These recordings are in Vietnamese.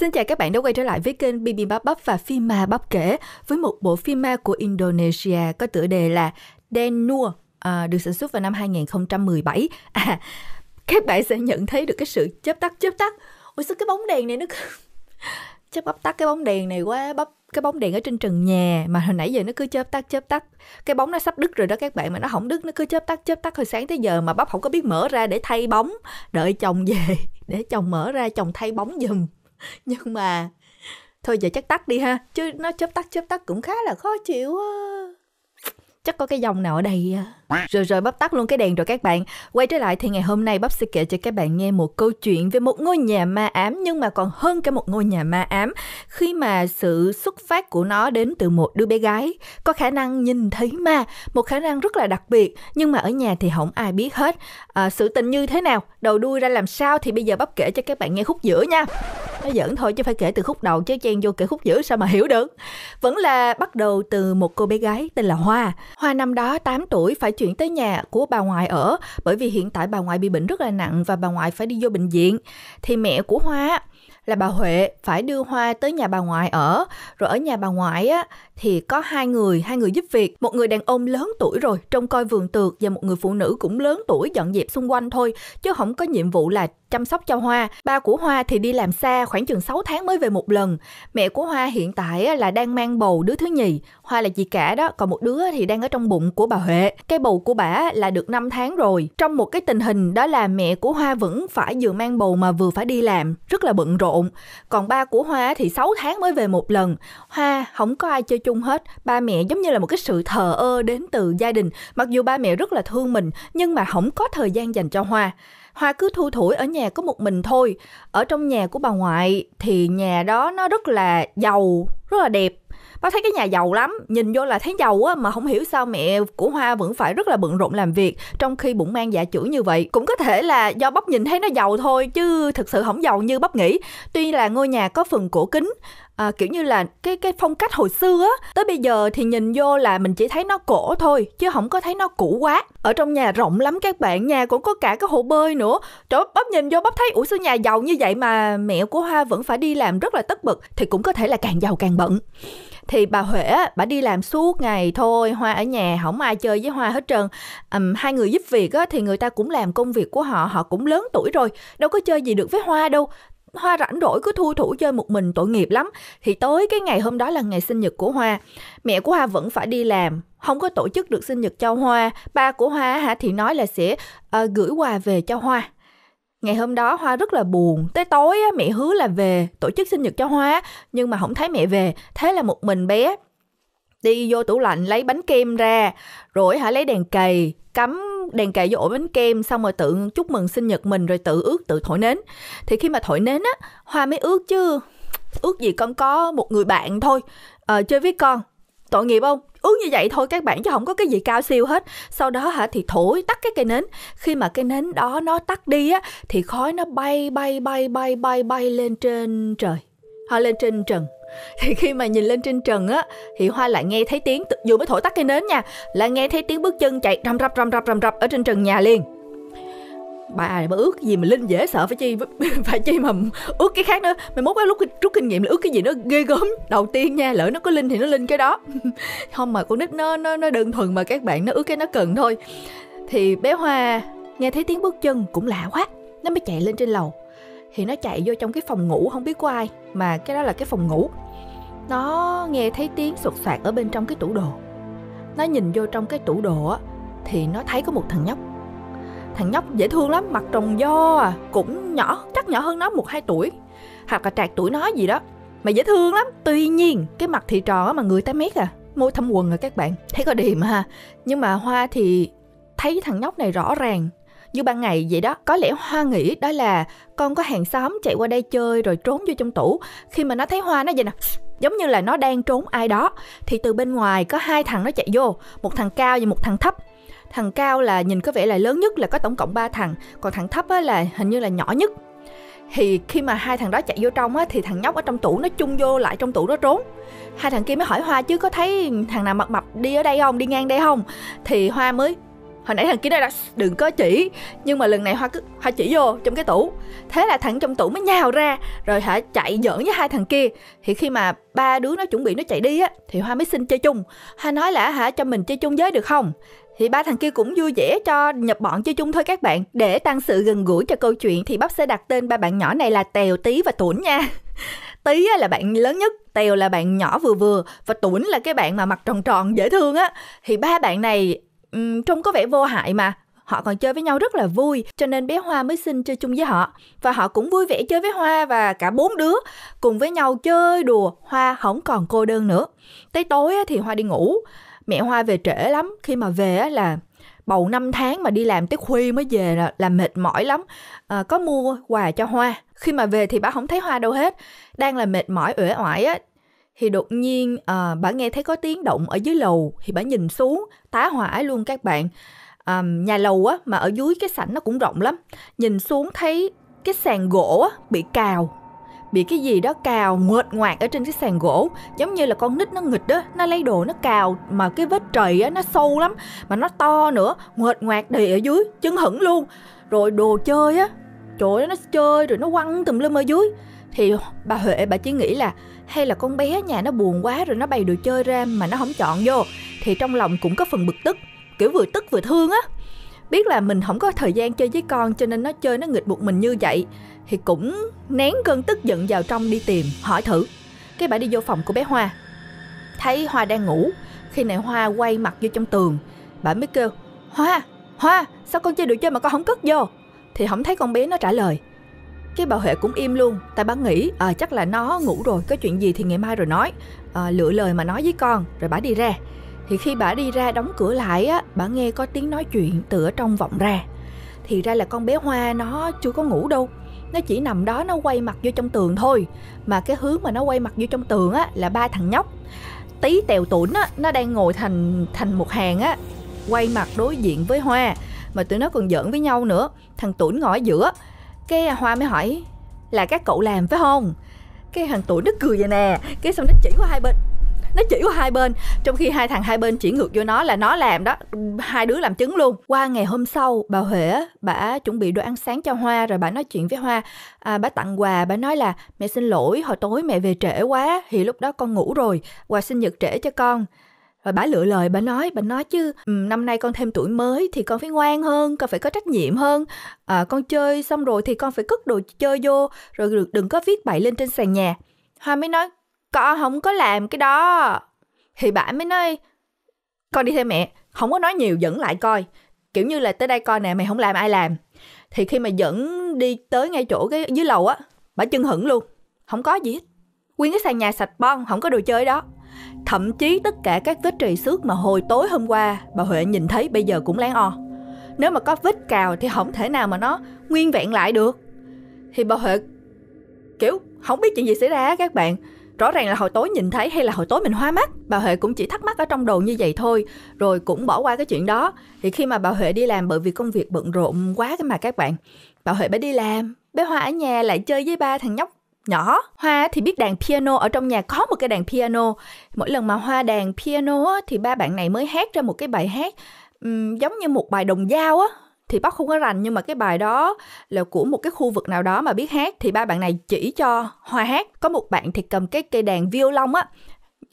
Xin chào các bạn đã quay trở lại với kênh Bibimbap Bắp Bắp và phim ma bắp kể với một bộ phim ma của Indonesia có tựa đề là Den à, được sản xuất vào năm 2017. À, các bạn sẽ nhận thấy được cái sự chớp tắt chớp tắt. Ôi sao cái bóng đèn này nó chớp bắp tắt cái bóng đèn này quá bắp cái bóng đèn ở trên trần nhà mà hồi nãy giờ nó cứ chớp tắt chớp tắt cái bóng nó sắp đứt rồi đó các bạn mà nó không đứt nó cứ chớp tắt chớp tắt hồi sáng tới giờ mà bắp không có biết mở ra để thay bóng đợi chồng về để chồng mở ra chồng thay bóng giùm nhưng mà thôi giờ chắc tắt đi ha, chứ nó chớp tắt chớp tắt cũng khá là khó chịu á chắc có cái dòng nào ở đây rồi rồi bắp tắt luôn cái đèn rồi các bạn. Quay trở lại thì ngày hôm nay bắp sẽ kể cho các bạn nghe một câu chuyện về một ngôi nhà ma ám nhưng mà còn hơn cả một ngôi nhà ma ám. Khi mà sự xuất phát của nó đến từ một đứa bé gái có khả năng nhìn thấy ma một khả năng rất là đặc biệt nhưng mà ở nhà thì không ai biết hết. À, sự tình như thế nào đầu đuôi ra làm sao thì bây giờ bắp kể cho các bạn nghe khúc giữa nha. Nó giỡn thôi chứ phải kể từ khúc đầu chứ chen vô kể khúc giữa sao mà hiểu được. Vẫn là bắt đầu từ một cô bé gái tên là hoa hoa năm đó 8 tuổi phải chuyển tới nhà của bà ngoại ở bởi vì hiện tại bà ngoại bị bệnh rất là nặng và bà ngoại phải đi vô bệnh viện thì mẹ của hoa là bà Huệ phải đưa Hoa tới nhà bà ngoại ở. Rồi ở nhà bà ngoại á thì có hai người, hai người giúp việc. Một người đàn ông lớn tuổi rồi, trông coi vườn tược và một người phụ nữ cũng lớn tuổi dọn dẹp xung quanh thôi, chứ không có nhiệm vụ là chăm sóc cho Hoa. Ba của Hoa thì đi làm xa khoảng chừng 6 tháng mới về một lần. Mẹ của Hoa hiện tại là đang mang bầu đứa thứ nhì. Hoa là chị cả đó, còn một đứa thì đang ở trong bụng của bà Huệ. Cái bầu của bà là được 5 tháng rồi. Trong một cái tình hình đó là mẹ của Hoa vẫn phải vừa mang bầu mà vừa phải đi làm, rất là bận rộn. Còn ba của Hoa thì 6 tháng mới về một lần. Hoa không có ai chơi chung hết. Ba mẹ giống như là một cái sự thờ ơ đến từ gia đình. Mặc dù ba mẹ rất là thương mình nhưng mà không có thời gian dành cho Hoa. Hoa cứ thu thủi ở nhà có một mình thôi. Ở trong nhà của bà ngoại thì nhà đó nó rất là giàu, rất là đẹp. Bác thấy cái nhà giàu lắm, nhìn vô là thấy giàu á mà không hiểu sao mẹ của Hoa vẫn phải rất là bận rộn làm việc trong khi bụng mang dạ chữ như vậy. Cũng có thể là do bắp nhìn thấy nó giàu thôi chứ thực sự không giàu như bắp nghĩ. Tuy là ngôi nhà có phần cổ kính, à, kiểu như là cái cái phong cách hồi xưa á. Tới bây giờ thì nhìn vô là mình chỉ thấy nó cổ thôi chứ không có thấy nó cũ quá. Ở trong nhà rộng lắm các bạn nhà cũng có cả cái hồ bơi nữa. Trời bắp nhìn vô bắp thấy ủa sao nhà giàu như vậy mà mẹ của hoa vẫn phải đi làm rất là tất bật? Thì cũng có thể là càng giàu càng bận thì bà Huệ bà đi làm suốt ngày thôi Hoa ở nhà không ai chơi với Hoa hết trơn um, hai người giúp việc á, thì người ta cũng làm công việc của họ họ cũng lớn tuổi rồi đâu có chơi gì được với Hoa đâu Hoa rảnh rỗi cứ thu thủ chơi một mình tội nghiệp lắm. Thì tối cái ngày hôm đó là ngày sinh nhật của Hoa. Mẹ của Hoa vẫn phải đi làm, không có tổ chức được sinh nhật cho Hoa. Ba của Hoa hả thì nói là sẽ uh, gửi quà về cho Hoa. Ngày hôm đó Hoa rất là buồn. Tới tối á, mẹ hứa là về tổ chức sinh nhật cho Hoa Nhưng mà không thấy mẹ về. Thế là một mình bé Đi vô tủ lạnh lấy bánh kem ra Rồi hả lấy đèn cầy Cắm đèn cầy vô ổ bánh kem xong rồi tự chúc mừng sinh nhật mình rồi tự ước tự thổi nến. Thì khi mà thổi nến á hoa mới ước chứ ước gì con có một người bạn thôi à, chơi với con tội nghiệp không? Uống như vậy thôi, các bạn chứ không có cái gì cao siêu hết. Sau đó hả, thì thổi tắt cái cây nến. Khi mà cây nến đó nó tắt đi á, thì khói nó bay bay bay bay bay bay lên trên trời. Họ lên trên trần. Thì khi mà nhìn lên trên trần á, thì hoa lại nghe thấy tiếng dù mới thổi tắt cây nến nha, là nghe thấy tiếng bước chân chạy rầm, rập rầm rập rầm, rập ở trên trần nhà liền bà mà ước gì mà linh dễ sợ phải chi phải chi mà ước cái khác nữa. Mày mốt cái lúc rút kinh nghiệm là ước cái gì nó ghê gớm. Đầu tiên nha, lỡ nó có linh thì nó linh cái đó. Không mà con nít nó nó nó đơn thuần mà các bạn nó ước cái nó cần thôi. Thì bé hoa nghe thấy tiếng bước chân cũng lạ quá, nó mới chạy lên trên lầu. Thì nó chạy vô trong cái phòng ngủ, không biết của ai, mà cái đó là cái phòng ngủ. Nó nghe thấy tiếng sột soạt ở bên trong cái tủ đồ. Nó nhìn vô trong cái tủ đồ á, thì nó thấy có một thằng nhóc thằng nhóc dễ thương lắm mặt trồng do à. Cũng nhỏ, chắc nhỏ hơn nó một hai tuổi. Hoặc là trạc tuổi nó gì đó. Mà dễ thương lắm, tuy nhiên, cái mặt thì tròn mà người ta mét à. Môi thâm quần rồi các bạn, thấy có điểm ha. Nhưng mà hoa thì thấy thằng nhóc này rõ ràng. Như ban ngày vậy đó, có lẽ hoa nghĩ đó là con có hàng xóm chạy qua đây chơi rồi trốn vô trong tủ. Khi mà nó thấy hoa nó vậy nè, giống như là nó đang trốn ai đó, thì từ bên ngoài có hai thằng nó chạy vô. Một thằng cao và một thằng thấp thằng cao là nhìn có vẻ là lớn nhất, là có tổng cộng 3 thằng. Còn thằng thấp á, là hình như là nhỏ nhất. Thì khi mà hai thằng đó chạy vô trong á, thì thằng nhóc ở trong tủ nó chung vô lại trong tủ đó trốn. Hai thằng kia mới hỏi hoa, chứ có thấy thằng nào mập mập đi ở đây không? Đi ngang đây không? Thì hoa mới, hồi nãy thằng kia nói là đừng có chỉ. Nhưng mà lần này hoa cứ, hoa chỉ vô trong cái tủ. Thế là thằng trong tủ mới nhào ra, rồi hả, chạy giỡn với hai thằng kia. Thì khi mà ba đứa nó chuẩn bị nó chạy đi á, thì hoa mới xin chơi chung. Hoa nói là hả, cho mình chơi chung với được không? Thì ba thằng kia cũng vui vẻ cho nhập bọn chơi chung thôi các bạn. Để tăng sự gần gũi cho câu chuyện thì bắp sẽ đặt tên ba bạn nhỏ này là tèo tí và tuấn nha. Tí là bạn lớn nhất tèo là bạn nhỏ vừa vừa và tuấn là cái bạn mà mặt tròn tròn dễ thương á. Thì ba bạn này um, trông có vẻ vô hại mà. Họ còn chơi với nhau rất là vui cho nên bé hoa mới xin chơi chung với họ. Và họ cũng vui vẻ chơi với hoa và cả bốn đứa cùng với nhau chơi đùa. Hoa không còn cô đơn nữa. Tới tối thì hoa đi ngủ mẹ hoa về trễ lắm. Khi mà về là bầu năm tháng mà đi làm tới khuya mới về là, là mệt mỏi lắm. À, có mua quà cho hoa. Khi mà về thì bà không thấy hoa đâu hết. Đang là mệt mỏi uể oải á. Thì đột nhiên à, bà nghe thấy có tiếng động ở dưới lầu thì bà nhìn xuống tá hỏa luôn các bạn. À, nhà lầu á mà ở dưới cái sảnh nó cũng rộng lắm. Nhìn xuống thấy cái sàn gỗ á, bị cào bị cái gì đó cào nguệt ngoạc ở trên cái sàn gỗ. Giống như là con nít nó nghịch đó nó lấy đồ nó cào, mà cái vết trầy á, nó sâu lắm, mà nó to nữa nguệt ngoạc đầy ở dưới chân hững luôn. Rồi đồ chơi á, trời ơi, nó chơi rồi nó quăng tùm lum ở dưới. Thì bà huệ, bà chỉ nghĩ là hay là con bé nhà nó buồn quá rồi nó bày đồ chơi ra mà nó không chọn vô. Thì trong lòng cũng có phần bực tức, kiểu vừa tức vừa thương á biết là mình không có thời gian chơi với con cho nên nó chơi nó nghịch buộc mình như vậy thì cũng nén cơn tức giận vào trong đi tìm hỏi thử. Cái bà đi vô phòng của bé hoa. Thấy hoa đang ngủ khi này hoa quay mặt vô trong tường bà mới kêu hoa hoa sao con chơi đồ chơi mà con không cất vô? Thì không thấy con bé nó trả lời. Cái bà huệ cũng im luôn tại bà nghĩ à, chắc là nó ngủ rồi có chuyện gì thì ngày mai rồi nói. À, lựa lời mà nói với con rồi bà đi ra thì khi bà đi ra đóng cửa lại á, bà nghe có tiếng nói chuyện từ ở trong vọng ra. Thì ra là con bé hoa nó chưa có ngủ đâu. Nó chỉ nằm đó, nó quay mặt vô trong tường thôi. Mà cái hướng mà nó quay mặt vô trong tường á, là ba thằng nhóc. Tí tèo tủn á, nó đang ngồi thành thành một hàng á, quay mặt đối diện với hoa. Mà tụi nó còn giỡn với nhau nữa. Thằng tủn ngồi ở giữa. Cái hoa mới hỏi, là các cậu làm phải không? Cái thằng tủn nó cười vậy nè. Cái xong nó chỉ qua hai bên nó chỉ qua hai bên trong khi hai thằng hai bên chỉ ngược vô nó là nó làm đó hai đứa làm chứng luôn. Qua ngày hôm sau bà huệ bà chuẩn bị đồ ăn sáng cho hoa rồi bà nói chuyện với hoa. À, bà tặng quà bà nói là mẹ xin lỗi hồi tối mẹ về trễ quá thì lúc đó con ngủ rồi quà sinh nhật trễ cho con. Rồi bà lựa lời bà nói bà nói chứ um, năm nay con thêm tuổi mới thì con phải ngoan hơn con phải có trách nhiệm hơn. À, con chơi xong rồi thì con phải cất đồ chơi vô rồi đừng có viết bậy lên trên sàn nhà. Hoa mới nói con không có làm cái đó. Thì bạn mới nói, con đi theo mẹ, không có nói nhiều, dẫn lại coi. Kiểu như là tới đây coi nè, mày không làm ai làm. Thì khi mà dẫn đi tới ngay chỗ cái dưới lầu á, bà chân hững luôn. Không có gì hết. Nguyên cái sàn nhà sạch bon, không có đồ chơi đó. Thậm chí tất cả các vết trầy xước mà hồi tối hôm qua, bà huệ nhìn thấy bây giờ cũng láng o. Nếu mà có vết cào thì không thể nào mà nó nguyên vẹn lại được. Thì bà huệ, kiểu, không biết chuyện gì xảy ra các bạn rõ ràng là hồi tối nhìn thấy hay là hồi tối mình hoa mắt bà huệ cũng chỉ thắc mắc ở trong đầu như vậy thôi rồi cũng bỏ qua cái chuyện đó. Thì khi mà bà huệ đi làm bởi vì công việc bận rộn quá cái mà các bạn bà huệ mới đi làm bé hoa ở nhà lại chơi với ba thằng nhóc nhỏ. Hoa thì biết đàn piano ở trong nhà có một cái đàn piano. Mỗi lần mà hoa đàn piano thì ba bạn này mới hát ra một cái bài hát um, giống như một bài đồng dao á thì bác không có rành nhưng mà cái bài đó là của một cái khu vực nào đó mà biết hát thì ba bạn này chỉ cho hoa hát. Có một bạn thì cầm cái cây đàn violon á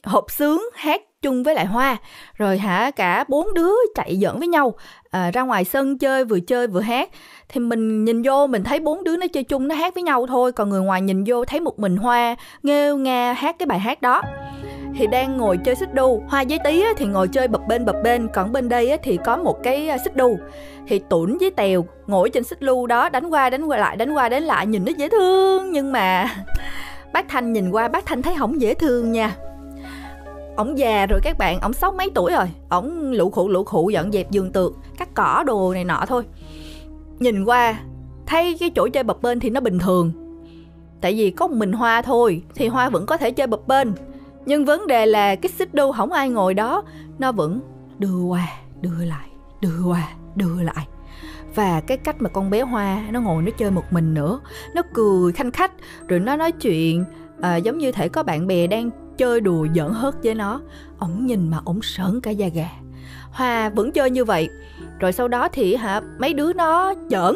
hộp sướng hát chung với lại hoa. Rồi hả cả bốn đứa chạy giỡn với nhau à, ra ngoài sân chơi vừa chơi vừa hát. Thì mình nhìn vô mình thấy bốn đứa nó chơi chung nó hát với nhau thôi. Còn người ngoài nhìn vô thấy một mình hoa nghêu nga hát cái bài hát đó thì đang ngồi chơi xích đu. Hoa với tí thì ngồi chơi bập bên bập bên. Còn bên đây thì có một cái à, xích đu. Thì tủn với tèo ngồi trên xích đu đó, đánh qua đánh qua lại, đánh qua, đánh lại, nhìn nó dễ thương. Nhưng mà bác thanh nhìn qua, bác thanh thấy không dễ thương nha. Ổng già rồi các bạn, ổng sáu mấy tuổi rồi? Ổng lụ khụ lụ khụ, dọn dẹp giường tược, cắt cỏ đồ này nọ thôi. Nhìn qua, thấy cái chỗ chơi bập bên thì nó bình thường. Tại vì có một mình hoa thôi, thì hoa vẫn có thể chơi bập bên nhưng vấn đề là cái xích đu không ai ngồi đó. Nó vẫn đưa qua đưa lại đưa qua đưa lại. Và cái cách mà con bé hoa nó ngồi nó chơi một mình nữa nó cười khanh khách rồi nó nói chuyện à, giống như thể có bạn bè đang chơi đùa giỡn hớt với nó. Ổng nhìn mà ổng sởn cả da gà. Hoa vẫn chơi như vậy. Rồi sau đó thì hả mấy đứa nó giỡn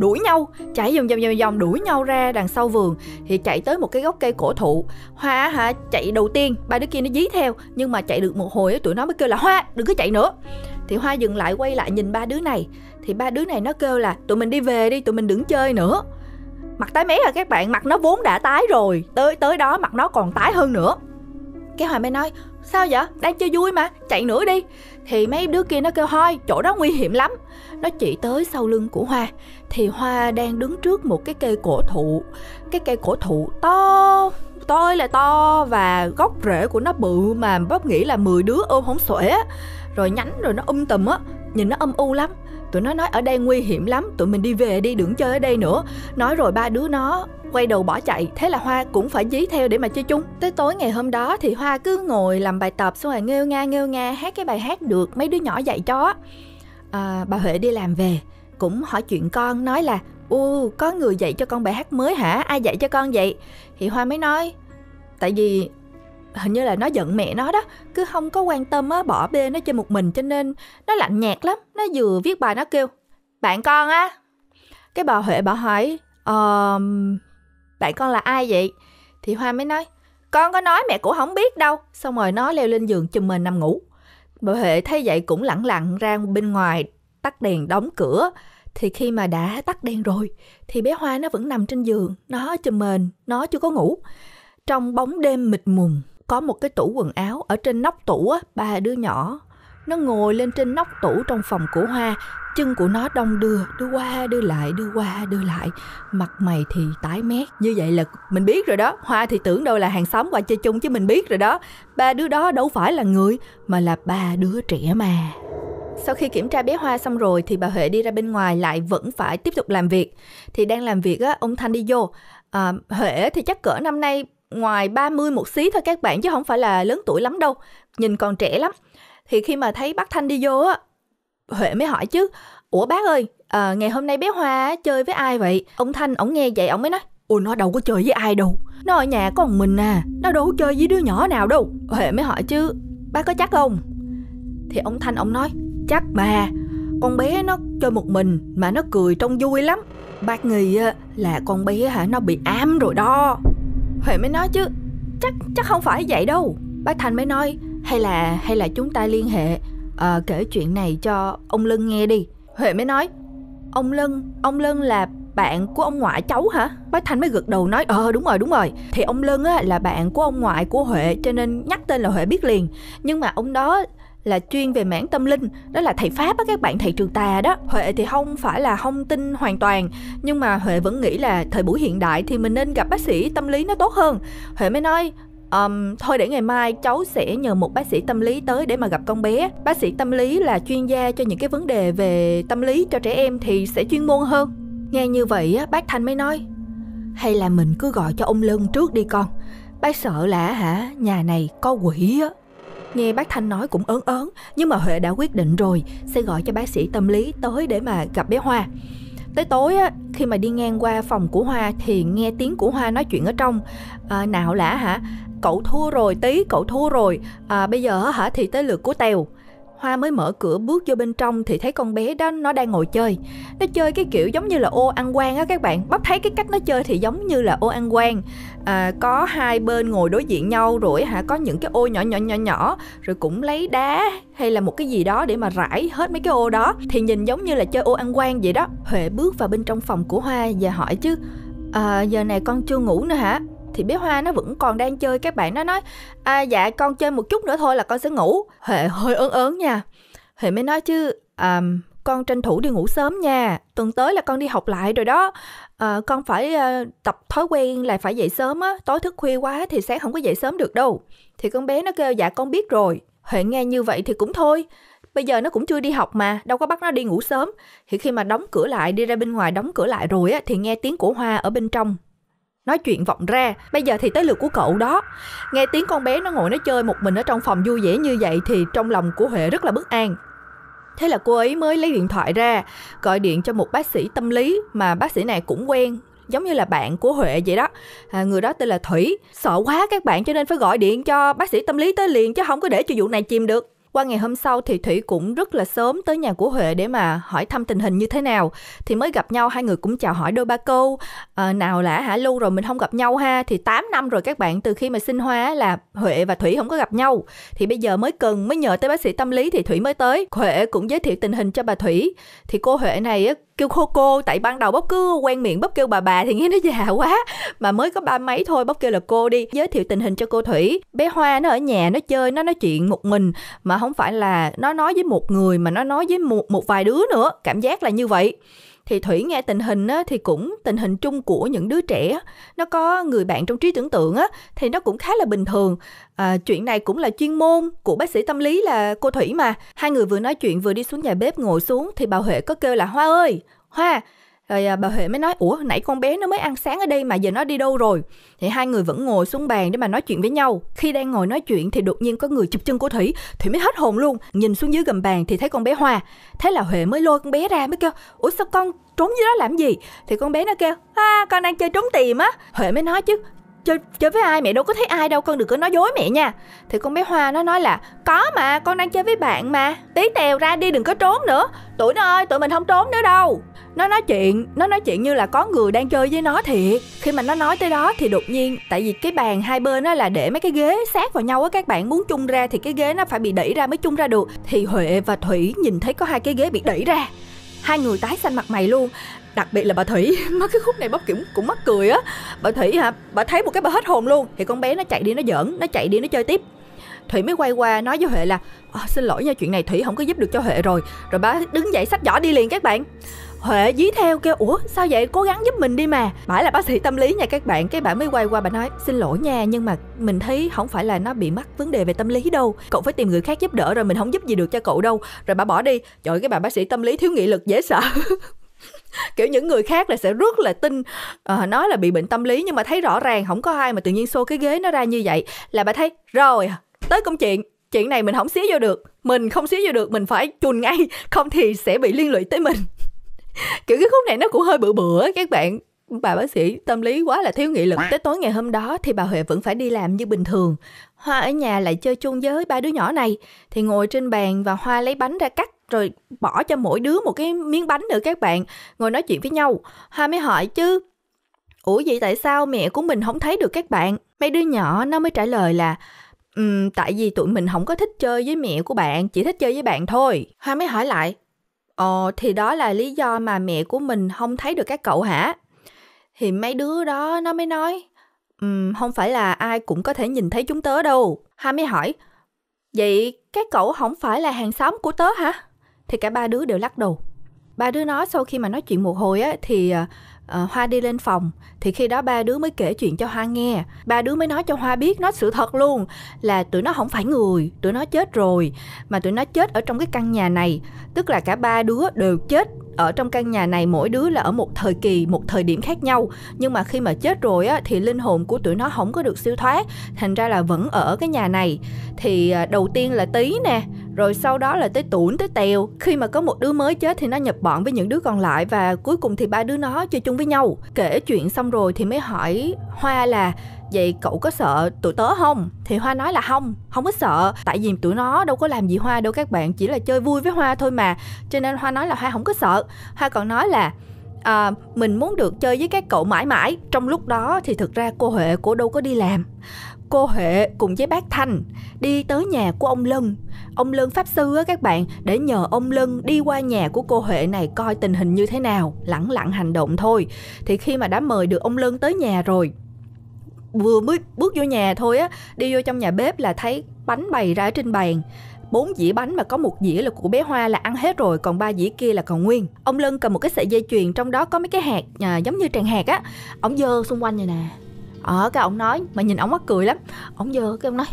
đuổi nhau chạy vòng vòng vòng vòng, đuổi nhau ra đằng sau vườn thì chạy tới một cái gốc cây cổ thụ. Hoa hả, chạy đầu tiên, ba đứa kia nó dí theo, nhưng mà chạy được một hồi tụi nó mới kêu là, hoa, đừng có chạy nữa. Thì hoa dừng lại quay lại nhìn ba đứa này, thì ba đứa này nó kêu là, tụi mình đi về đi, tụi mình đừng chơi nữa. Mặt tái mé rồi các bạn, mặt nó vốn đã tái rồi, tới tới đó mặt nó còn tái hơn nữa. Cái hoa mới nói, sao vậy? Đang chơi vui mà, chạy nữa đi thì mấy đứa kia nó kêu hoi chỗ đó nguy hiểm lắm. Nó chỉ tới sau lưng của hoa. Thì hoa đang đứng trước một cái cây cổ thụ. Cái cây cổ thụ to to là to và gốc rễ của nó bự mà bóp nghĩ là 10 đứa ôm không xuể. Rồi nhánh rồi nó um tùm á, nhìn nó âm u lắm tụi nó nói ở đây nguy hiểm lắm tụi mình đi về đi đừng chơi ở đây nữa. Nói rồi ba đứa nó quay đầu bỏ chạy. Thế là hoa cũng phải dí theo để mà chơi chung. Tới tối ngày hôm đó thì hoa cứ ngồi làm bài tập xong rồi nghêu nga nghêu nga hát cái bài hát được mấy đứa nhỏ dạy cho à, bà huệ đi làm về cũng hỏi chuyện con nói là u có người dạy cho con bài hát mới hả? Ai dạy cho con vậy? Thì hoa mới nói tại vì hình như là nó giận mẹ nó đó. Cứ không có quan tâm á bỏ bê nó chơi một mình cho nên nó lạnh nhạt lắm. Nó vừa viết bài nó kêu bạn con á. Cái bà huệ bà hỏi uh, bạn con là ai vậy? Thì hoa mới nói con có nói mẹ cũng không biết đâu. Xong rồi nó leo lên giường chùm mình nằm ngủ. Bà huệ thấy vậy cũng lẳng lặng ra bên ngoài tắt đèn đóng cửa. Thì khi mà đã tắt đèn rồi thì bé hoa nó vẫn nằm trên giường. Nó chùm mền nó chưa có ngủ. Trong bóng đêm mịt mùng có một cái tủ quần áo ở trên nóc tủ á ba đứa nhỏ. Nó ngồi lên trên nóc tủ trong phòng của hoa chân của nó đông đưa đưa qua đưa lại đưa qua đưa lại. Mặt mày thì tái mét như vậy là mình biết rồi đó. Hoa thì tưởng đâu là hàng xóm qua chơi chung chứ mình biết rồi đó. Ba đứa đó đâu phải là người mà là ba đứa trẻ mà. Sau khi kiểm tra bé Hoa xong rồi thì bà Huệ đi ra bên ngoài lại vẫn phải tiếp tục làm việc. Thì đang làm việc á, ông Thanh đi vô. À, Huệ thì chắc cỡ năm nay ngoài 30 một xí thôi các bạn chứ không phải là lớn tuổi lắm đâu. Nhìn còn trẻ lắm. Thì khi mà thấy bác Thanh đi vô á, Huệ mới hỏi chứ, Ủa bác ơi, à, ngày hôm nay bé Hoa chơi với ai vậy? Ông Thanh, ông nghe vậy, ông mới nói, Ủa nó đâu có chơi với ai đâu. Nó ở nhà có một mình à, nó đâu có chơi với đứa nhỏ nào đâu. Huệ mới hỏi chứ, bác có chắc không? Thì ông Thanh, ông nói, chắc bà, con bé nó chơi một mình mà nó cười trông vui lắm. Bác nghĩ là con bé hả nó bị ám rồi đó. Huệ mới nói chứ, chắc chắc không phải vậy đâu. Bác Thành mới nói, hay là hay là chúng ta liên hệ à, kể chuyện này cho ông Lân nghe đi. Huệ mới nói, ông Lân, ông Lân là bạn của ông ngoại cháu hả? Bác Thanh mới gật đầu nói, ờ đúng rồi, đúng rồi. Thì ông Lân á, là bạn của ông ngoại của Huệ cho nên nhắc tên là Huệ biết liền. Nhưng mà ông đó là chuyên về mảng tâm linh đó là thầy pháp á các bạn thầy trường tà đó. Huệ thì không phải là không tin hoàn toàn nhưng mà huệ vẫn nghĩ là thời buổi hiện đại thì mình nên gặp bác sĩ tâm lý nó tốt hơn. Huệ mới nói um, thôi để ngày mai cháu sẽ nhờ một bác sĩ tâm lý tới để mà gặp con bé. Bác sĩ tâm lý là chuyên gia cho những cái vấn đề về tâm lý cho trẻ em thì sẽ chuyên môn hơn. Nghe như vậy á bác thanh mới nói hay là mình cứ gọi cho ông lân trước đi con. Bác sợ là hả? Nhà này có quỷ á nghe bác thanh nói cũng ớn ớn nhưng mà huệ đã quyết định rồi sẽ gọi cho bác sĩ tâm lý tới để mà gặp bé hoa tới tối á khi mà đi ngang qua phòng của hoa thì nghe tiếng của hoa nói chuyện ở trong à, nào lạ hả cậu thua rồi tí cậu thua rồi à, bây giờ hả thì tới lượt của tèo Hoa mới mở cửa bước vô bên trong thì thấy con bé đó nó đang ngồi chơi. Nó chơi cái kiểu giống như là ô ăn quan á các bạn. Bắp thấy cái cách nó chơi thì giống như là ô ăn quan. À, có hai bên ngồi đối diện nhau rồi hả? Có những cái ô nhỏ nhỏ nhỏ nhỏ rồi cũng lấy đá hay là một cái gì đó để mà rải hết mấy cái ô đó. Thì nhìn giống như là chơi ô ăn quan vậy đó. Huệ bước vào bên trong phòng của Hoa và hỏi chứ à, giờ này con chưa ngủ nữa hả? thì bé Hoa nó vẫn còn đang chơi các bạn nó nói à dạ con chơi một chút nữa thôi là con sẽ ngủ. Huệ hơi ớn ớn nha. Huệ mới nói chứ à, con tranh thủ đi ngủ sớm nha tuần tới là con đi học lại rồi đó à, con phải à, tập thói quen là phải dậy sớm á. Tối thức khuya quá thì sáng không có dậy sớm được đâu. Thì con bé nó kêu dạ con biết rồi. Huệ nghe như vậy thì cũng thôi. Bây giờ nó cũng chưa đi học mà đâu có bắt nó đi ngủ sớm. Thì khi mà đóng cửa lại đi ra bên ngoài đóng cửa lại rồi á thì nghe tiếng của hoa ở bên trong. Nói chuyện vọng ra. Bây giờ thì tới lượt của cậu đó. Nghe tiếng con bé nó ngồi nó chơi một mình ở trong phòng vui vẻ như vậy thì trong lòng của huệ rất là bất an thế là cô ấy mới lấy điện thoại ra gọi điện cho một bác sĩ tâm lý mà bác sĩ này cũng quen giống như là bạn của huệ vậy đó. À, người đó tên là thủy. Sợ quá các bạn cho nên phải gọi điện cho bác sĩ tâm lý tới liền chứ không có để cho vụ này chìm được qua ngày hôm sau thì thủy cũng rất là sớm tới nhà của huệ để mà hỏi thăm tình hình như thế nào. Thì mới gặp nhau hai người cũng chào hỏi đôi ba câu. À, nào là hả lâu rồi mình không gặp nhau ha? Thì 8 năm rồi các bạn từ khi mà sinh hoa là huệ và thủy không có gặp nhau. Thì bây giờ mới cần mới nhờ tới bác sĩ tâm lý thì thủy mới tới. Huệ cũng giới thiệu tình hình cho bà thủy. Thì cô huệ này kêu cô cô, tại ban đầu bóc cứ quen miệng bóc kêu bà bà thì nghe nó già quá. Mà mới có ba mấy thôi bóc kêu là cô đi, giới thiệu tình hình cho cô thủy. Bé hoa nó ở nhà, nó chơi, nó nói chuyện một mình, mà không phải là nó nói với một người mà nó nói với một một vài đứa nữa. Cảm giác là như vậy thì thủy nghe tình hình á, thì cũng tình hình chung của những đứa trẻ nó có người bạn trong trí tưởng tượng á thì nó cũng khá là bình thường. À, chuyện này cũng là chuyên môn của bác sĩ tâm lý là cô thủy mà. Hai người vừa nói chuyện vừa đi xuống nhà bếp ngồi xuống thì bà huệ có kêu là hoa ơi hoa rồi à, bà Huệ mới nói, Ủa, nãy con bé nó mới ăn sáng ở đây mà giờ nó đi đâu rồi? Thì hai người vẫn ngồi xuống bàn để mà nói chuyện với nhau. Khi đang ngồi nói chuyện thì đột nhiên có người chụp chân của Thủy. Thủy mới hết hồn luôn, Nhìn xuống dưới gầm bàn thì thấy con bé Hoa. Thế là Huệ mới lôi con bé ra mới kêu, Ủa, sao con trốn dưới đó làm gì? Thì con bé nó kêu À con đang chơi trốn tìm á. Huệ mới nói chứ chơi chơi với ai mẹ đâu có thấy ai đâu, con đừng có nói dối mẹ nha. Thì con bé hoa nó nói là, có mà, con đang chơi với bạn mà, tí tèo ra đi đừng có trốn nữa. Tụi nó ơi, tụi mình không trốn nữa đâu. Nó nói chuyện, nó nói chuyện như là có người đang chơi với nó thiệt. Khi mà nó nói tới đó thì đột nhiên, tại vì cái bàn hai bên á là để mấy cái ghế sát vào nhau á, các bạn muốn chung ra thì cái ghế nó phải bị đẩy ra mới chung ra được. Thì huệ và thủy nhìn thấy có hai cái ghế bị đẩy ra. Hai người tái xanh mặt mày luôn đặc biệt là bà thủy. Mất cái khúc này bóc kiểu cũng mắc cười á. Bà thủy hả? Bà thấy một cái bà hết hồn luôn. Thì con bé nó chạy đi, nó giỡn, nó chạy đi, nó chơi tiếp. Thủy mới quay qua nói với huệ là ờ, xin lỗi nha, chuyện này thủy không có giúp được cho huệ rồi. Rồi bà đứng dậy sách giỏ đi liền các bạn. Huệ dí theo kêu, Ủa, sao vậy? Cố gắng giúp mình đi mà. Bả là bác sĩ tâm lý nha các bạn. Cái bạn mới quay qua bà nói, Xin lỗi nha, nhưng mà mình thấy không phải là nó bị mắc vấn đề về tâm lý đâu. Cậu phải tìm người khác giúp đỡ rồi mình không giúp gì được cho cậu đâu. Rồi bà bỏ đi. Trời cái bà bác sĩ tâm lý thiếu nghị lực, dễ sợ. kiểu những người khác là sẽ rất là tin uh, nói là bị bệnh tâm lý nhưng mà thấy rõ ràng không có ai mà tự nhiên xô cái ghế nó ra như vậy là bà thấy rồi tới công chuyện chuyện này mình không xía vô được mình không xía vô được mình phải chùn ngay không thì sẽ bị liên lụy tới mình. Kiểu cái khúc này nó cũng hơi bự bựa các bạn. Bà bác sĩ tâm lý quá là thiếu nghị lực. Tới tối ngày hôm đó thì bà huệ vẫn phải đi làm như bình thường. Hoa ở nhà lại chơi chung với ba đứa nhỏ này. Thì ngồi trên bàn và hoa lấy bánh ra cắt rồi bỏ cho mỗi đứa một cái miếng bánh nữa các bạn ngồi nói chuyện với nhau hoa mới hỏi chứ ủa vậy tại sao mẹ của mình không thấy được các bạn mấy đứa nhỏ nó mới trả lời là um, tại vì tụi mình không có thích chơi với mẹ của bạn chỉ thích chơi với bạn thôi hoa mới hỏi lại Ồ, thì đó là lý do mà mẹ của mình không thấy được các cậu hả? Thì mấy đứa đó nó mới nói, um, không phải là ai cũng có thể nhìn thấy chúng tớ đâu. Hai mới hỏi, vậy các cậu không phải là hàng xóm của tớ hả? Thì cả ba đứa đều lắc đầu. Ba đứa nó sau khi mà nói chuyện một hồi á thì uh, Hoa đi lên phòng. Thì khi đó ba đứa mới kể chuyện cho Hoa nghe. Ba đứa mới nói cho Hoa biết nó sự thật luôn là tụi nó không phải người tụi nó chết rồi. Mà tụi nó chết ở trong cái căn nhà này. Tức là cả ba đứa đều chết ở trong căn nhà này mỗi đứa là ở một thời kỳ, một thời điểm khác nhau. Nhưng mà khi mà chết rồi á, thì linh hồn của tụi nó không có được siêu thoát. Thành ra là vẫn ở cái nhà này. Thì à, đầu tiên là tí nè, rồi sau đó là tới tủn, tới tèo. Khi mà có một đứa mới chết thì nó nhập bọn với những đứa còn lại và cuối cùng thì ba đứa nó chơi chung với nhau. Kể chuyện xong rồi thì mới hỏi hoa là vậy cậu có sợ tụi tớ không? Thì hoa nói là không không có sợ. Tại vì tụi nó đâu có làm gì hoa đâu các bạn chỉ là chơi vui với hoa thôi mà. Cho nên hoa nói là hoa không có sợ. Hoa còn nói là à, mình muốn được chơi với các cậu mãi mãi. Trong lúc đó thì thực ra cô huệ cô đâu có đi làm. Cô Huệ cùng với bác Thanh đi tới nhà của ông Lân. Ông Lân Pháp Sư á các bạn, để nhờ ông Lân đi qua nhà của cô Huệ này coi tình hình như thế nào, lẳng lặng hành động thôi. Thì khi mà đã mời được ông Lân tới nhà rồi, vừa mới bước vô nhà thôi á, đi vô trong nhà bếp là thấy bánh bày ra trên bàn. Bốn dĩa bánh mà có một dĩa là của bé Hoa là ăn hết rồi còn ba dĩa kia là còn nguyên. Ông Lân cầm một cái sợi dây chuyền trong đó có mấy cái hạt à, giống như tràng hạt á. Ông dơ xung quanh này nè. Ờ cái ông nói mà nhìn ông mắc cười lắm. Ông dơ cái ông nói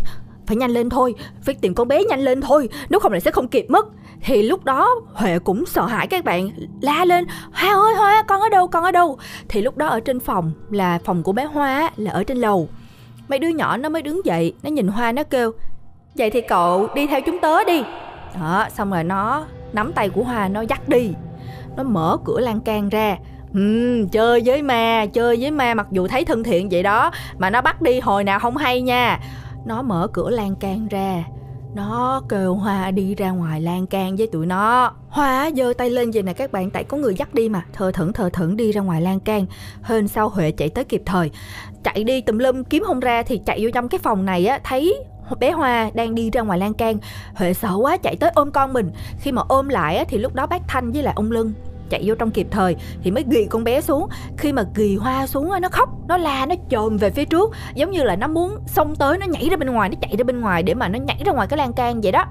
phải nhanh lên thôi phải tìm con bé nhanh lên thôi nếu không là sẽ không kịp mất. Thì lúc đó huệ cũng sợ hãi các bạn la lên hoa ơi hoa con ở đâu con ở đâu? Thì lúc đó ở trên phòng là phòng của bé hoa là ở trên lầu. Mấy đứa nhỏ nó mới đứng dậy nó nhìn hoa nó kêu vậy thì cậu đi theo chúng tớ đi. Đó xong rồi nó nắm tay của hoa nó dắt đi. Nó mở cửa lan can ra Ừ, chơi với ma, chơi với ma mặc dù thấy thân thiện vậy đó Mà nó bắt đi hồi nào không hay nha. Nó mở cửa lan can ra. Nó kêu Hoa đi ra ngoài lan can với tụi nó. Hoa giơ tay lên vậy nè các bạn Tại có người dắt đi mà. Thờ thẫn thờ thẫn đi ra ngoài lan can. Hên sau Huệ chạy tới kịp thời. Chạy đi tùm lum kiếm không ra Thì chạy vô trong cái phòng này á Thấy bé Hoa đang đi ra ngoài lan can. Huệ sợ quá chạy tới ôm con mình. Khi mà ôm lại á, thì lúc đó bác Thanh với lại ông Lưng chạy vô trong kịp thời thì mới ghi con bé xuống. Khi mà ghi hoa xuống nó khóc, nó la, nó chồm về phía trước, giống như là nó muốn xông tới, nó nhảy ra bên ngoài, nó chạy ra bên ngoài để mà nó nhảy ra ngoài cái lan can vậy đó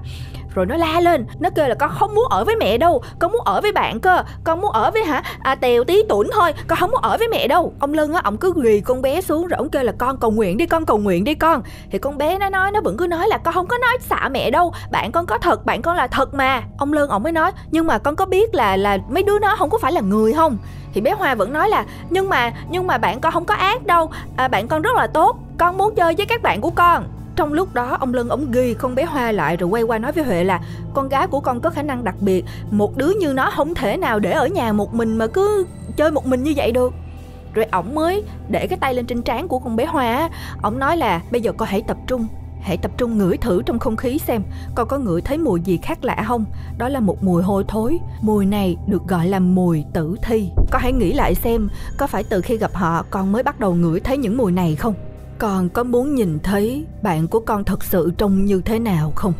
rồi nó la lên nó kêu là con không muốn ở với mẹ đâu con muốn ở với bạn cơ con muốn ở với hả à, tèo tí tủn thôi con không muốn ở với mẹ đâu. Ông lân á ông cứ ghì con bé xuống rồi ông kêu là con cầu nguyện đi con cầu nguyện đi con. Thì con bé nó nói nó vẫn cứ nói là con không có nói xạ mẹ đâu bạn con có thật bạn con là thật mà. Ông lân ông mới nói nhưng mà con có biết là là mấy đứa nó không có phải là người không? Thì bé hoa vẫn nói là nhưng mà nhưng mà bạn con không có ác đâu à, bạn con rất là tốt con muốn chơi với các bạn của con trong lúc đó, ông Lân ống ghi con bé Hoa lại rồi quay qua nói với Huệ là, con gái của con có khả năng đặc biệt, một đứa như nó không thể nào để ở nhà một mình mà cứ chơi một mình như vậy được. Rồi ổng mới để cái tay lên trên trán của con bé Hoa ổng nói là, bây giờ con hãy tập trung, hãy tập trung ngửi thử trong không khí xem con có ngửi thấy mùi gì khác lạ không. Đó là một mùi hôi thối, mùi này được gọi là mùi tử thi. Con hãy nghĩ lại xem, có phải từ khi gặp họ con mới bắt đầu ngửi thấy những mùi này không? Con có muốn nhìn thấy bạn của con thật sự trông như thế nào không?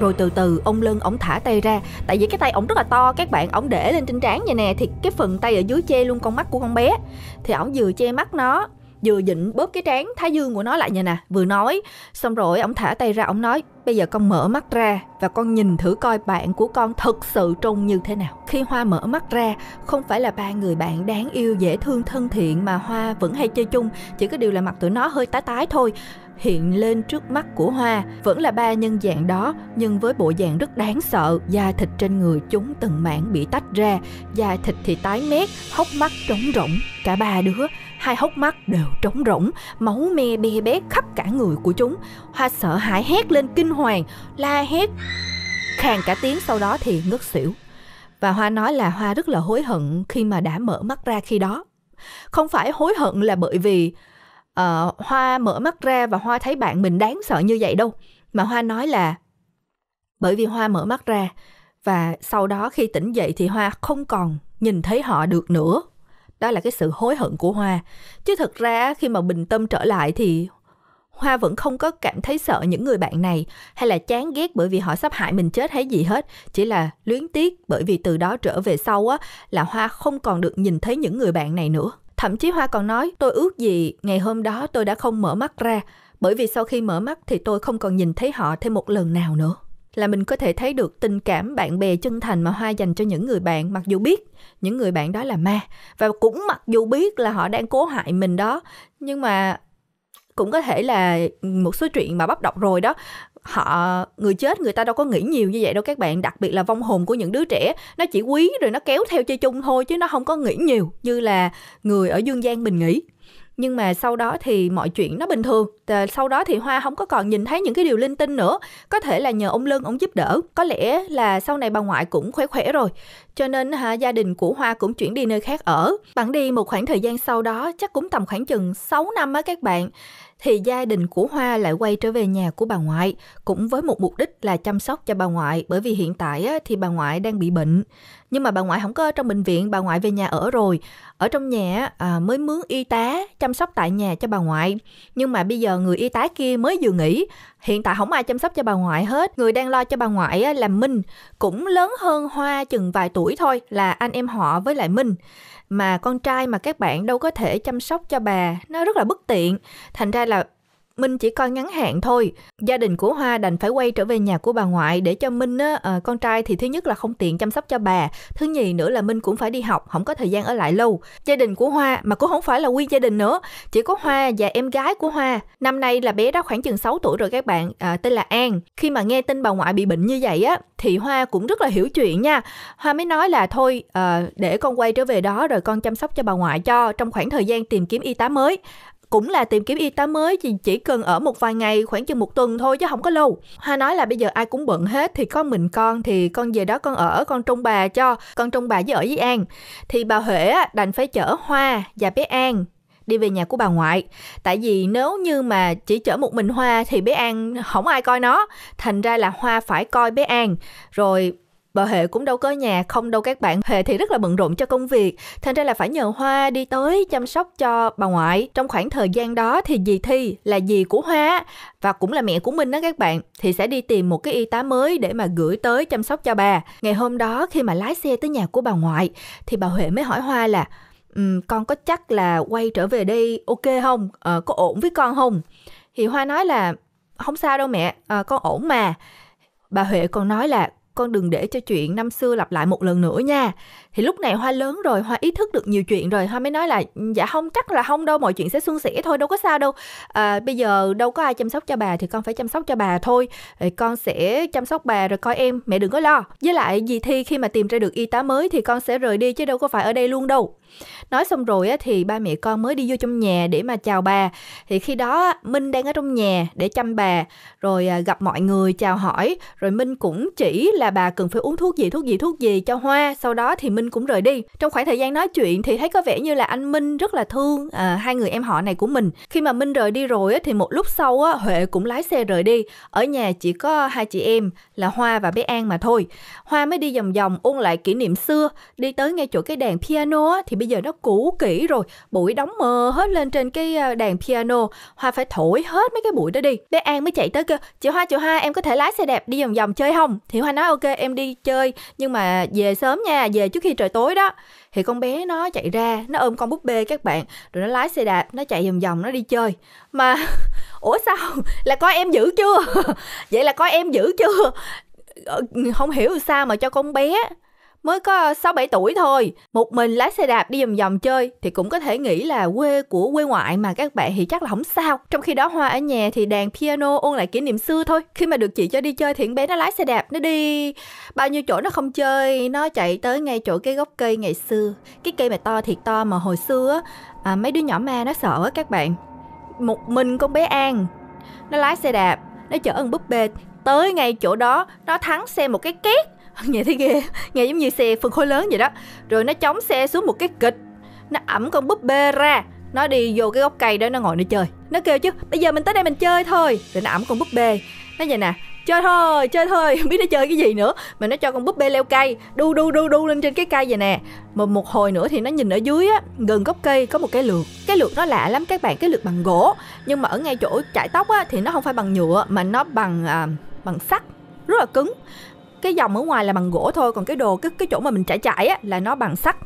Rồi từ từ ông lân ổng thả tay ra. Tại vì cái tay ổng rất là to, các bạn ổng để lên trên trán vậy nè. Thì cái phần tay ở dưới che luôn con mắt của con bé. Thì ổng vừa che mắt nó vừa dịnh bóp cái trán thái dương của nó lại như nè vừa nói. Xong rồi ông thả tay ra ông nói bây giờ con mở mắt ra và con nhìn thử coi bạn của con thực sự trông như thế nào. Khi hoa mở mắt ra không phải là ba người bạn đáng yêu dễ thương thân thiện mà hoa vẫn hay chơi chung chỉ có điều là mặt tụi nó hơi tái tái thôi. Hiện lên trước mắt của Hoa vẫn là ba nhân dạng đó nhưng với bộ dạng rất đáng sợ, da thịt trên người chúng từng mảng bị tách ra, da thịt thì tái mét, hốc mắt trống rỗng, cả ba đứa hai hốc mắt đều trống rỗng, máu me be bét khắp cả người của chúng. Hoa sợ hãi hét lên kinh hoàng, la hét khàn cả tiếng sau đó thì ngất xỉu. Và Hoa nói là Hoa rất là hối hận khi mà đã mở mắt ra khi đó. Không phải hối hận là bởi vì uh, Hoa mở mắt ra và Hoa thấy bạn mình đáng sợ như vậy đâu. Mà Hoa nói là bởi vì Hoa mở mắt ra và sau đó khi tỉnh dậy thì Hoa không còn nhìn thấy họ được nữa. Đó là cái sự hối hận của Hoa. Chứ thực ra khi mà bình tâm trở lại thì Hoa vẫn không có cảm thấy sợ những người bạn này hay là chán ghét bởi vì họ sắp hại mình chết hay gì hết. Chỉ là luyến tiếc bởi vì từ đó trở về sau á, là Hoa không còn được nhìn thấy những người bạn này nữa. Thậm chí Hoa còn nói, tôi ước gì ngày hôm đó tôi đã không mở mắt ra, bởi vì sau khi mở mắt thì tôi không còn nhìn thấy họ thêm một lần nào nữa là mình có thể thấy được tình cảm bạn bè chân thành mà Hoa dành cho những người bạn, mặc dù biết những người bạn đó là ma, và cũng mặc dù biết là họ đang cố hại mình đó, nhưng mà cũng có thể là một số chuyện mà bắt đọc rồi đó. Họ, người chết người ta đâu có nghĩ nhiều như vậy đâu các bạn, đặc biệt là vong hồn của những đứa trẻ. Nó chỉ quý rồi nó kéo theo chơi chung thôi chứ nó không có nghĩ nhiều, như là người ở dương gian mình nghĩ nhưng mà sau đó thì mọi chuyện nó bình thường. Sau đó thì hoa không có còn nhìn thấy những cái điều linh tinh nữa. Có thể là nhờ ông lân ông giúp đỡ. Có lẽ là sau này bà ngoại cũng khỏe khỏe rồi. Cho nên ha, gia đình của hoa cũng chuyển đi nơi khác ở. Bạn đi một khoảng thời gian sau đó chắc cũng tầm khoảng chừng 6 năm á các bạn thì gia đình của Hoa lại quay trở về nhà của bà ngoại, cũng với một mục đích là chăm sóc cho bà ngoại, bởi vì hiện tại á, thì bà ngoại đang bị bệnh. Nhưng mà bà ngoại không có ở trong bệnh viện, bà ngoại về nhà ở rồi. Ở trong nhà à, mới mướn y tá chăm sóc tại nhà cho bà ngoại. Nhưng mà bây giờ người y tá kia mới vừa nghỉ, hiện tại không ai chăm sóc cho bà ngoại hết. Người đang lo cho bà ngoại á, là Minh, cũng lớn hơn Hoa chừng vài tuổi thôi, là anh em họ với lại Minh mà con trai mà các bạn đâu có thể chăm sóc cho bà, nó rất là bất tiện. Thành ra là Minh chỉ coi ngắn hạn thôi. Gia đình của Hoa đành phải quay trở về nhà của bà ngoại để cho Minh á, à, con trai thì thứ nhất là không tiện chăm sóc cho bà, thứ nhì nữa là Minh cũng phải đi học, không có thời gian ở lại lâu. Gia đình của Hoa mà cũng không phải là nguyên gia đình nữa, chỉ có Hoa và em gái của Hoa. Năm nay là bé đó khoảng chừng 6 tuổi rồi các bạn, à, tên là An. Khi mà nghe tin bà ngoại bị bệnh như vậy á, thì Hoa cũng rất là hiểu chuyện nha. Hoa mới nói là thôi à, để con quay trở về đó rồi con chăm sóc cho bà ngoại cho trong khoảng thời gian tìm kiếm y tá mới cũng là tìm kiếm y tá mới thì chỉ cần ở một vài ngày, khoảng chừng một tuần thôi chứ không có lâu. Hoa nói là bây giờ ai cũng bận hết, thì có mình con, thì con về đó con ở, con trông bà cho, con trông bà với ở với an. Thì bà huệ đành phải chở hoa và bé an đi về nhà của bà ngoại. Tại vì nếu như mà chỉ chở một mình hoa thì bé an không ai coi nó. Thành ra là hoa phải coi bé an. Rồi bà Hệ cũng đâu có nhà không đâu các bạn. Hệ thì rất là bận rộn cho công việc. Thành ra là phải nhờ Hoa đi tới chăm sóc cho bà ngoại. Trong khoảng thời gian đó thì dì Thi là dì của Hoa và cũng là mẹ của Minh đó các bạn thì sẽ đi tìm một cái y tá mới để mà gửi tới chăm sóc cho bà. Ngày hôm đó khi mà lái xe tới nhà của bà ngoại thì bà Huệ mới hỏi Hoa là um, con có chắc là quay trở về đây ok không? À, có ổn với con không? Thì Hoa nói là không sao đâu mẹ à, con ổn mà. Bà Huệ còn nói là con đừng để cho chuyện năm xưa lặp lại một lần nữa nha. Thì lúc này hoa lớn rồi hoa ý thức được nhiều chuyện rồi hoa mới nói là dạ không chắc là không đâu mọi chuyện sẽ suôn sẻ thôi đâu có sao đâu. À, bây giờ đâu có ai chăm sóc cho bà thì con phải chăm sóc cho bà thôi. Rồi con sẽ chăm sóc bà rồi coi em mẹ đừng có lo. Với lại dì thi khi mà tìm ra được y tá mới thì con sẽ rời đi chứ đâu có phải ở đây luôn đâu. Nói xong rồi á, thì ba mẹ con mới đi vô trong nhà để mà chào bà. Thì khi đó minh đang ở trong nhà để chăm bà. Rồi à, gặp mọi người chào hỏi. Rồi minh cũng chỉ là là bà cần phải uống thuốc gì thuốc gì thuốc gì cho hoa. Sau đó thì minh cũng rời đi. Trong khoảng thời gian nói chuyện thì thấy có vẻ như là anh minh rất là thương à, hai người em họ này của mình. Khi mà minh rời đi rồi á, thì một lúc sau á, huệ cũng lái xe rời đi. Ở nhà chỉ có hai chị em là hoa và bé an mà thôi. Hoa mới đi vòng vòng ôn lại kỷ niệm xưa. Đi tới ngay chỗ cái đàn piano á, thì bây giờ nó cũ kỹ rồi. Bụi đóng mờ hết lên trên cái à, đàn piano. Hoa phải thổi hết mấy cái bụi đó đi. Bé an mới chạy tới kêu chị hoa chị hoa em có thể lái xe đẹp đi vòng vòng chơi không? Thì hoa nói ok, em đi chơi. Nhưng mà về sớm nha, về trước khi trời tối đó. Thì con bé nó chạy ra, nó ôm con búp bê các bạn, rồi nó lái xe đạp, nó chạy vòng vòng, nó đi chơi. Mà ủa sao? Là coi em giữ chưa? Vậy là coi em giữ chưa? Ờ, không hiểu sao mà cho con bé mới có 6-7 tuổi thôi, một mình lái xe đạp đi vòng vòng chơi thì cũng có thể nghĩ là quê của quê ngoại mà các bạn thì chắc là không sao. Trong khi đó Hoa ở nhà thì đàn piano ôn lại kỷ niệm xưa thôi. Khi mà được chị cho đi chơi thì bé nó lái xe đạp, nó đi bao nhiêu chỗ nó không chơi, nó chạy tới ngay chỗ cái gốc cây ngày xưa. Cái cây mà to thiệt to mà hồi xưa à, mấy đứa nhỏ ma nó sợ á các bạn. Một mình con bé An, nó lái xe đạp, nó chở ơn búp bê tới ngay chỗ đó, nó thắng xe một cái két nghe thấy ghê nghe giống như xe phân khối lớn vậy đó. Rồi nó chống xe xuống một cái kịch. Nó ẩm con búp bê ra. Nó đi vô cái gốc cây đó nó ngồi nó chơi. Nó kêu chứ bây giờ mình tới đây mình chơi thôi. Rồi nó ẩm con búp bê. Nó vậy nè chơi thôi chơi thôi. Không biết nó chơi cái gì nữa. Mà nó cho con búp bê leo cây đu đu đu đu lên trên cái cây vậy nè. Mà một hồi nữa thì nó nhìn ở dưới á gần gốc cây có một cái lược. Cái lược nó lạ lắm các bạn cái lược bằng gỗ. Nhưng mà ở ngay chỗ chải tóc á thì nó không phải bằng nhựa mà nó bằng à, bằng sắt rất là cứng cái dòng ở ngoài là bằng gỗ thôi còn cái đồ cái cái chỗ mà mình trải trải á là nó bằng sắt.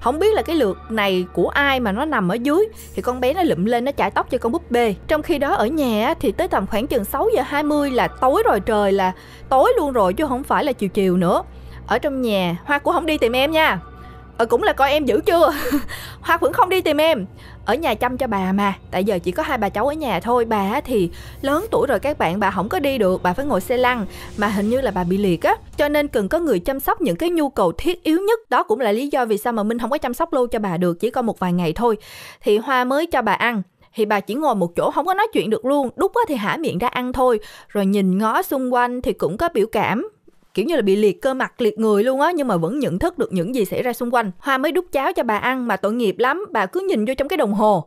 Không biết là cái lượt này của ai mà nó nằm ở dưới thì con bé nó lụm lên nó chải tóc cho con búp bê. Trong khi đó ở nhà thì tới tầm khoảng chừng 6 giờ 20 là tối rồi trời là tối luôn rồi chứ không phải là chiều chiều nữa. Ở trong nhà hoa cũng không đi tìm em nha. Ờ, cũng là coi em giữ chưa? Hoa vẫn không đi tìm em ở nhà chăm cho bà mà. Tại giờ chỉ có hai bà cháu ở nhà thôi. Bà thì lớn tuổi rồi các bạn, bà không có đi được, bà phải ngồi xe lăn. Mà hình như là bà bị liệt á, cho nên cần có người chăm sóc những cái nhu cầu thiết yếu nhất. Đó cũng là lý do vì sao mà minh không có chăm sóc lâu cho bà được, chỉ có một vài ngày thôi. Thì hoa mới cho bà ăn, thì bà chỉ ngồi một chỗ, không có nói chuyện được luôn. Đúc thì hả miệng ra ăn thôi. Rồi nhìn ngó xung quanh thì cũng có biểu cảm kiểu như là bị liệt cơ mặt liệt người luôn á nhưng mà vẫn nhận thức được những gì xảy ra xung quanh. Hoa mới đút cháo cho bà ăn mà tội nghiệp lắm bà cứ nhìn vô trong cái đồng hồ.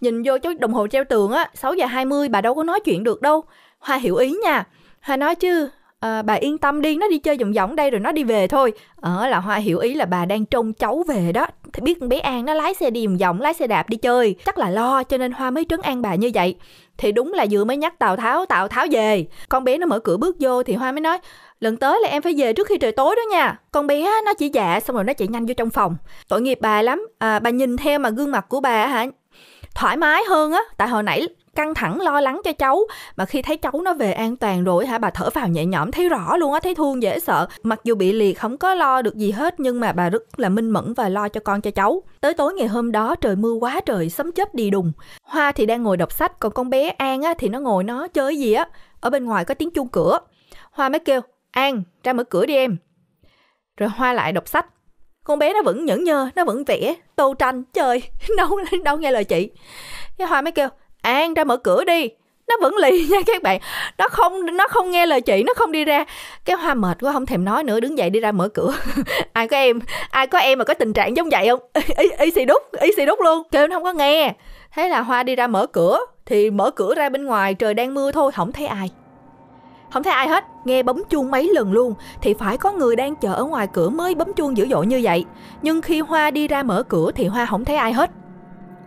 Nhìn vô trong đồng hồ treo tường á 6 giờ 20 bà đâu có nói chuyện được đâu. Hoa hiểu ý nha. Hoa nói chứ à, bà yên tâm đi nó đi chơi vòng vòng đây rồi nó đi về thôi. Ở à, là hoa hiểu ý là bà đang trông cháu về đó. Thì biết con bé an nó lái xe đi vòng vòng lái xe đạp đi chơi. Chắc là lo cho nên hoa mới trấn an bà như vậy. Thì đúng là vừa mới nhắc tào tháo tào tháo về. Con bé nó mở cửa bước vô thì hoa mới nói lần tới là em phải về trước khi trời tối đó nha. Con bé nó chỉ dạ xong rồi nó chạy nhanh vô trong phòng. Tội nghiệp bà lắm. À, bà nhìn theo mà gương mặt của bà hả thoải mái hơn á. Tại hồi nãy căng thẳng lo lắng cho cháu mà khi thấy cháu nó về an toàn rồi hả bà thở vào nhẹ nhõm thấy rõ luôn á thấy thương dễ sợ. Mặc dù bị liệt không có lo được gì hết nhưng mà bà rất là minh mẫn và lo cho con cho cháu. Tới tối ngày hôm đó trời mưa quá trời sấm chớp đi đùng. Hoa thì đang ngồi đọc sách còn con bé an á thì nó ngồi nó chơi gì á. Ở bên ngoài có tiếng chuông cửa. Hoa mới kêu An, ra mở cửa đi em. Rồi Hoa lại đọc sách. Con bé nó vẫn nhẫn nhơ, nó vẫn vẽ, tô tranh, chơi, đâu đâu nghe lời chị. Cái Hoa mới kêu, An ra mở cửa đi. nó vẫn lì nha các bạn nó không nó không nghe lời chị nó không đi ra cái hoa mệt quá không thèm nói nữa đứng dậy đi ra mở cửa ai có em ai có em mà có tình trạng giống vậy không y, y xì đúc y xì đúc luôn kêu nó không có nghe thế là hoa đi ra mở cửa thì mở cửa ra bên ngoài trời đang mưa thôi không thấy ai không thấy ai hết, nghe bấm chuông mấy lần luôn. Thì phải có người đang chờ ở ngoài cửa mới bấm chuông dữ dội như vậy. Nhưng khi hoa đi ra mở cửa thì hoa không thấy ai hết.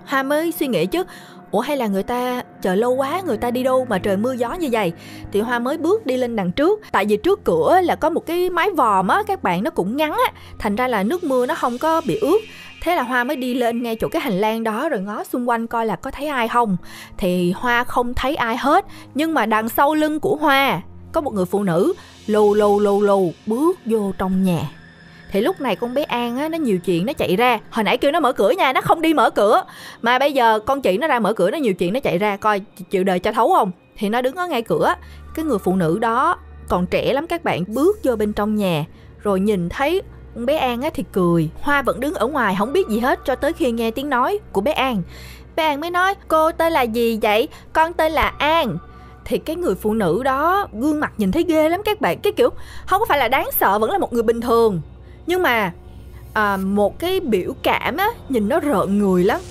Hoa mới suy nghĩ chứ, ủa, hay là người ta chờ lâu quá, người ta đi đâu mà trời mưa gió như vậy? Thì hoa mới bước đi lên đằng trước. Tại vì trước cửa là có một cái mái vòm á, các bạn nó cũng ngắn á. Thành ra là nước mưa nó không có bị ướt. Thế là hoa mới đi lên ngay chỗ cái hành lang đó rồi ngó xung quanh coi là có thấy ai không. Thì hoa không thấy ai hết. Nhưng mà đằng sau lưng của hoa có một người phụ nữ lù lù lù lù bước vô trong nhà. Thì lúc này con bé An á, nó nhiều chuyện nó chạy ra. Hồi nãy kêu nó mở cửa nha, nó không đi mở cửa. Mà bây giờ con chị nó ra mở cửa, nó nhiều chuyện nó chạy ra, coi chịu đời cho thấu không? Thì nó đứng ở ngay cửa. Cái người phụ nữ đó còn trẻ lắm các bạn, bước vô bên trong nhà. Rồi nhìn thấy con bé An á thì cười. Hoa vẫn đứng ở ngoài, không biết gì hết, cho tới khi nghe tiếng nói của bé An. Bé An mới nói, cô tên là gì vậy? Con tên là An thì cái người phụ nữ đó gương mặt nhìn thấy ghê lắm các bạn. Cái kiểu không có phải là đáng sợ vẫn là một người bình thường. Nhưng mà à, một cái biểu cảm á nhìn nó rợn người lắm.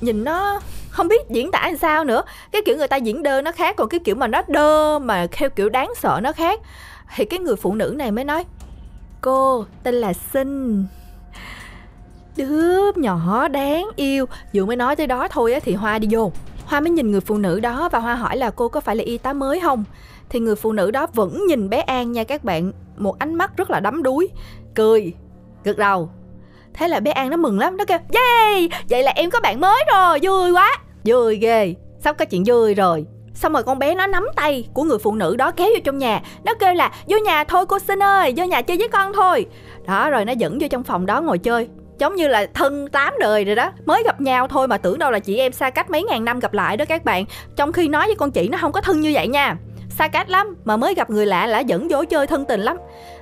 Nhìn nó không biết diễn tả làm sao nữa. Cái kiểu người ta diễn đơ nó khác còn cái kiểu mà nó đơ mà theo kiểu đáng sợ nó khác. Thì cái người phụ nữ này mới nói cô tên là sinh đứa nhỏ đáng yêu. Vừa mới nói tới đó thôi á thì hoa đi vô hoa mới nhìn người phụ nữ đó và hoa hỏi là cô có phải là y tá mới không? Thì người phụ nữ đó vẫn nhìn bé an nha các bạn. Một ánh mắt rất là đắm đuối. Cười. Gật đầu. Thế là bé an nó mừng lắm. Nó kêu, yay! Vậy là em có bạn mới rồi. Vui quá. Vui ghê. Sắp có chuyện vui rồi. Xong rồi con bé nó nắm tay của người phụ nữ đó kéo vô trong nhà. Nó kêu là, vô nhà thôi cô xin ơi. Vô nhà chơi với con thôi. Đó, rồi nó dẫn vô trong phòng đó ngồi chơi giống như là thân tám đời rồi đó. Mới gặp nhau thôi mà tưởng đâu là chị em xa cách mấy ngàn năm gặp lại đó các bạn. Trong khi nói với con chị nó không có thân như vậy nha. Xa cách lắm mà mới gặp người lạ là dẫn vô chơi thân tình lắm.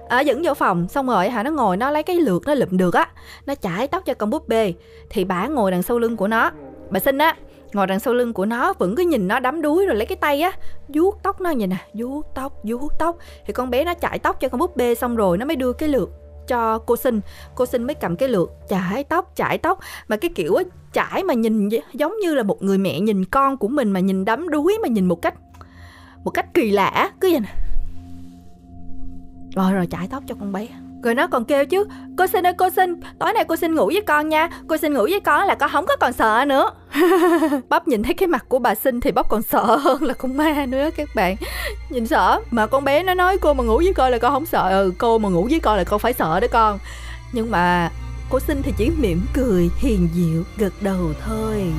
À, dẫn vô phòng xong rồi hả nó ngồi nó lấy cái lượt nó lụm được á. Nó chải tóc cho con búp bê. Thì bà ngồi đằng sau lưng của nó. Bà xin á ngồi đằng sau lưng của nó vẫn cứ nhìn nó đắm đuối rồi lấy cái tay á vuốt tóc nó nhìn nè vuốt tóc vuốt tóc. Thì con bé nó chải tóc cho con búp bê xong rồi nó mới đưa cái lượt cho cô sinh. Cô sinh mới cầm cái lượt chải tóc chải tóc. Mà cái kiểu ấy chải mà nhìn giống như là một người mẹ nhìn con của mình mà nhìn đắm đuối mà nhìn một cách một cách kỳ lạ cứ vậy nè. Rồi rồi, chải tóc cho con bé rồi nó còn kêu chứ, Cô xin ơi, cô xin Tối nay cô xin ngủ với con nha. Cô xin ngủ với con là con không có còn sợ nữa. Bắp nhìn thấy cái mặt của bà sinh Thì bắp còn sợ hơn là con ma nữa các bạn. Nhìn sợ, Mà con bé nó nói cô mà ngủ với con là con không sợ. Ừ cô mà ngủ với con là con phải sợ đó con. Nhưng mà cô sinh thì chỉ mỉm cười, hiền diệu gật đầu thôi.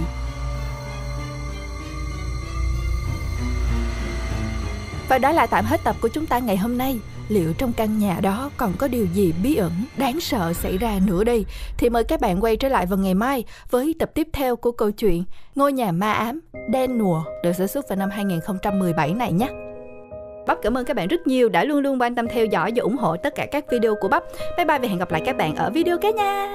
Và đó là tạm hết tập của chúng ta ngày hôm nay liệu trong căn nhà đó còn có điều gì bí ẩn, đáng sợ xảy ra nữa đây thì mời các bạn quay trở lại vào ngày mai với tập tiếp theo của câu chuyện ngôi nhà ma ám đen nùa được sản xuất vào năm 2017 này nhé Bắp, cảm ơn các bạn rất nhiều đã luôn luôn quan tâm theo dõi và ủng hộ tất cả các video của Bắp. Bye bye và hẹn gặp lại các bạn ở video kế nha.